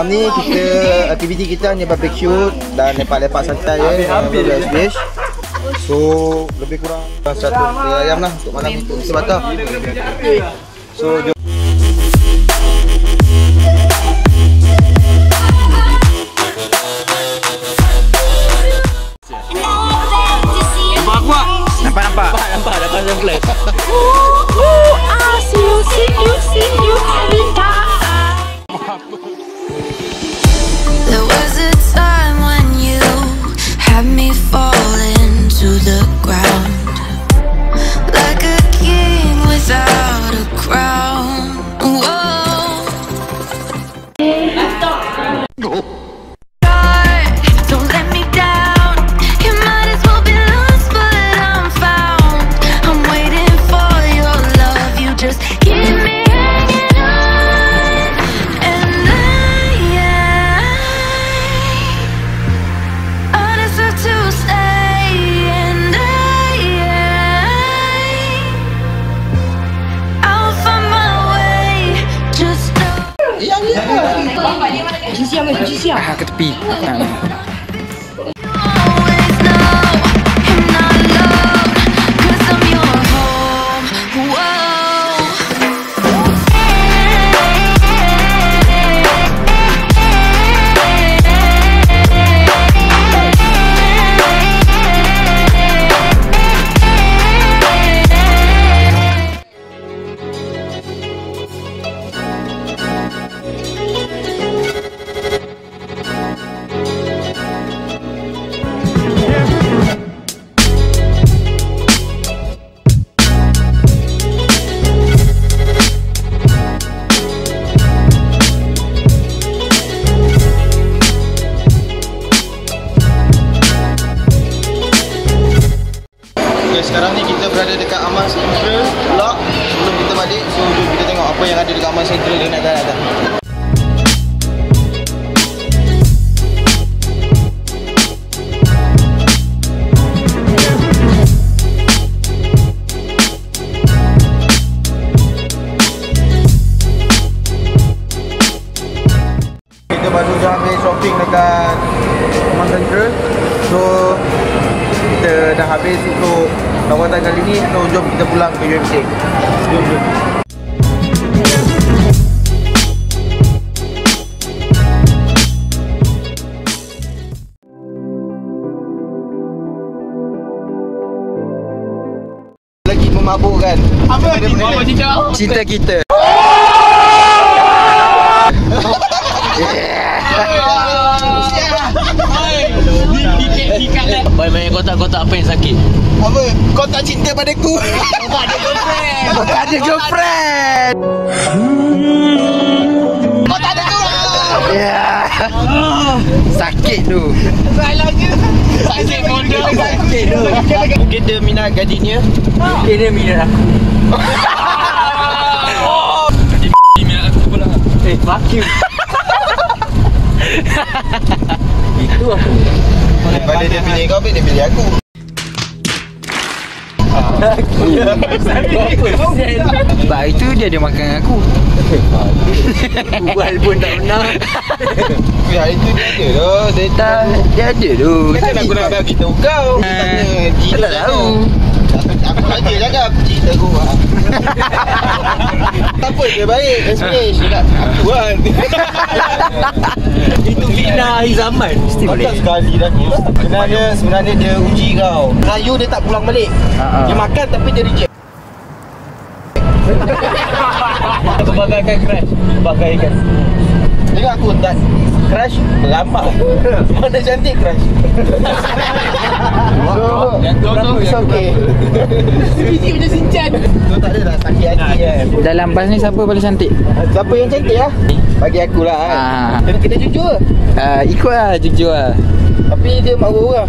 Malam ni kita aktiviti kita hanya barbecue dan lepak-lepak santai ya beberapa dish. So lebih kurang satu ayam lah untuk malam itu kita bakar. So jom siap ke? Cuci siap? Haa, ah, ke tepi. Haa. Ah. Ni kita berada dekat Aman Central pula sebelum kita balik. So jom kita tengok apa yang ada dekat Aman Central dia nak datang. Kita baru habis shopping dekat Aman Central. So kita dah habis untuk lawatan kali ni So jom kita pulang ke UMC Jom jom Lagi memabukkan. Apa? Cinta, cinta kita Boy main kotak-kotak apa yang sakit? Apa? Kau tak cinta padaku? Kau tak ada girlfriend Kau tak ada girlfriend Kau tak ada girlfriend yeah. Sakit tu Sakit bodoh. Sakit tu Mungkin dia minat gajinya Mungkin dia minat aku. minat aku pula. Eh, fuck you. Itu aku. Daripada dia pilih kau, dia pilih aku Sebab itu dia ada makan dengan aku. Bual pun tak pernah. Ya itu dia ada dah. Dia Tak, dia ada tu. Kan aku nak bagi tahu kau. Tak tu tahu. Aku aja cakap cerita aku. Ah. Tak apa dia baik Explain cakap Aku kan Itu fitnah akhir zaman. Mesti Kau tak sekali dah Sebenarnya Sebenarnya dia uji kau. Rayu dia tak pulang balik. Dia makan tapi dia reject Aku bagaikan crash. Bagaikan. Tengok aku tak Crash Meramah Mana cantik crash So Aku is okay Biji macam sinchan. So tak ada lah sakit hati kan Dalam bas ni siapa paling cantik? Siapa yang cantik lah Bagi aku lah kan Ah. Kena, kena jujur Uh, ikut lah, jujur lah. Tapi dia mak orang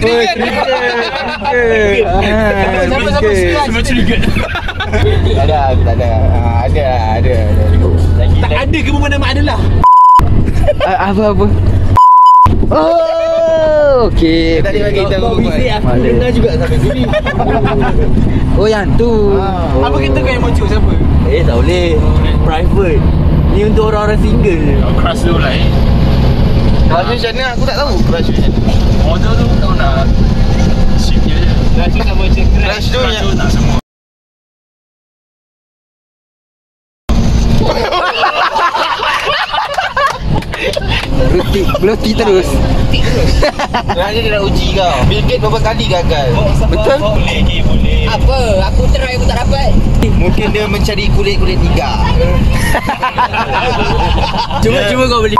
Trigger, trigger, Semua trigger Tak ada, tak ada. Ah, ada lah, ada. ada. Tak ada ke mana mak adalah. Uh, apa apa? Oh, okey. Tadi bagi tahu. Kau bisik aku dengar juga sampai sini. Oh, yang tu. Apa kita kau yang muncul siapa? Eh tak boleh. Private. Ni untuk orang-orang single. Crush tu lah eh Crush macam mana aku tak tahu. Crush macam mana. Model tu kau nak Shift dia je Crush tu sama macam tu Crush yang tu tak semua Roti, roti terus. Sebenarnya dia nak uji kau. Bill Gates berapa kali gagal? Betul? Boleh ke boleh Apa? Aku try aku tak dapat. Mungkin dia mencari kulit-kulit tiga. Cuma cuma kau beli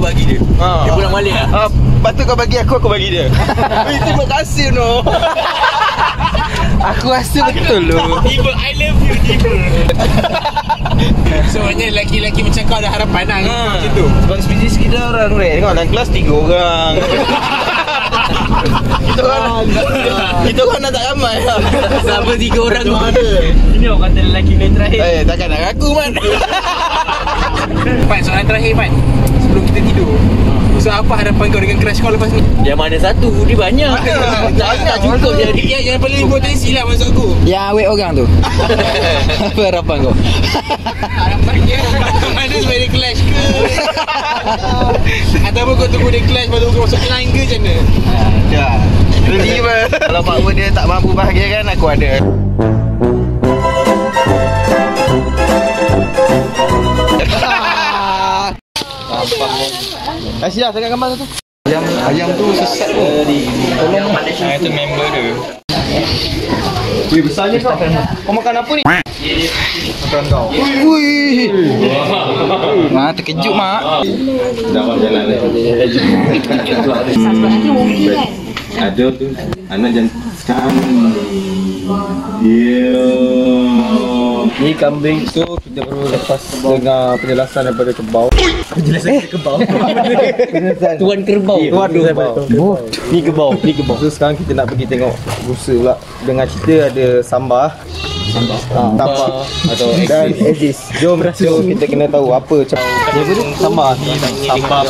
bagi dia. Ha. Dia pulang balik lah. Ah, lepas tu kau bagi aku, aku bagi dia. Eh, terima kasih no. Aku rasa betul lu. Tiba I love you Tiba So maknanya lelaki-lelaki macam kau ada harapan lah Ha. macam tu. Sebab spesies kita orang rare. Tengok dalam kelas tiga orang. kita orang kita orang dah tak ramai. Siapa tiga orang tu ada. Ini orang kata lelaki lain terakhir Eh, takkan nak aku man. Pat, soalan terakhir Pat kita tidur So apa harapan kau dengan crush kau lepas ni? Yang mana satu? Dia banyak Tak, tak cukup jadi yang, yang paling potensi lah maksud aku Yang awet orang tu. apa harapan kau? Harapannya Mana sebab dia clash ke Ataupun kau tunggu dia clash Lepas tu kau masuk line ke macam mana Ya. Apa? Kalau pak dia tak mampu bahagiakan aku ada. Lah sangat gambar tu. Ayam ayam tu sesat tu. Tolong. Ah, Itu member dia Wih besarnya kau. Kau makan apa ni? Makan kau. Wih. Mak terkejut mak. Dah awak jalan lah Ada tu Anak jangan Sekarang Yeah Ni kambing tu kita perlu lepas dengar penjelasan daripada kebau Tuan kerbau. Tuan kerbau. Ni kebau, ni kebau So sekarang kita nak pergi tengok busa pula. Dengar cerita ada sambah Sambah Sambah Atau Dan Edis. Jom, jom kita kena tahu apa cara Dia tu sambah Sambah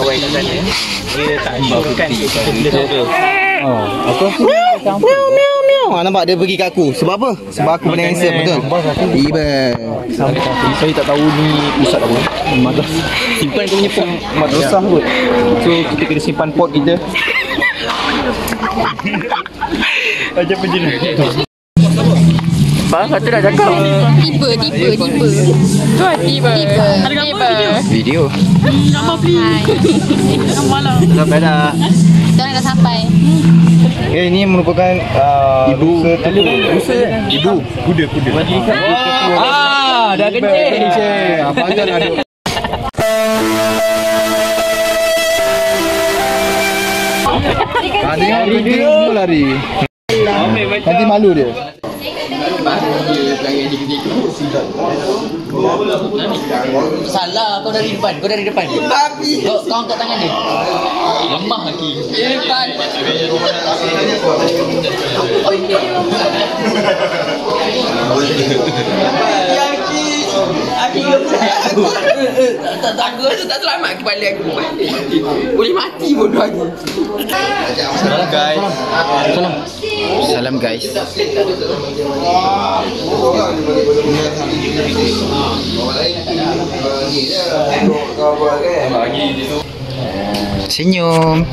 Dia tak kan Dia tahu Oh. Apa? Miau miau miau. Ha, nampak dia pergi kat aku. Sebab apa? Sebab aku paling handsome betul. Tiba. Saya tak tahu ni pusat apa Madrasah Simpan kau punya pot Madrasah kot So kita kena simpan pot kita Macam penjenis Bang, kata dah cakap. Tiba, tiba, tiba. Tu lah tiba. Tiba. Ada gambar video? Video. Gambar please. Gambar lah. Sampai dah. Dah sampai. Eh, ini merupakan uh, ibu Busa Ibu Kuda kuda Ah, dah kencing. Apa aja lah ada Ha, tengok dia semua lari. Nanti malu dia. Salah kau dari depan Kau dari depan. Tapi Kau, kau angkat tangan dia Lemah lagi. Dia depan Tak takut tu tak selamat kepala aku. Boleh mati bodoh aku. Salam guys. Salam guys. Senyum.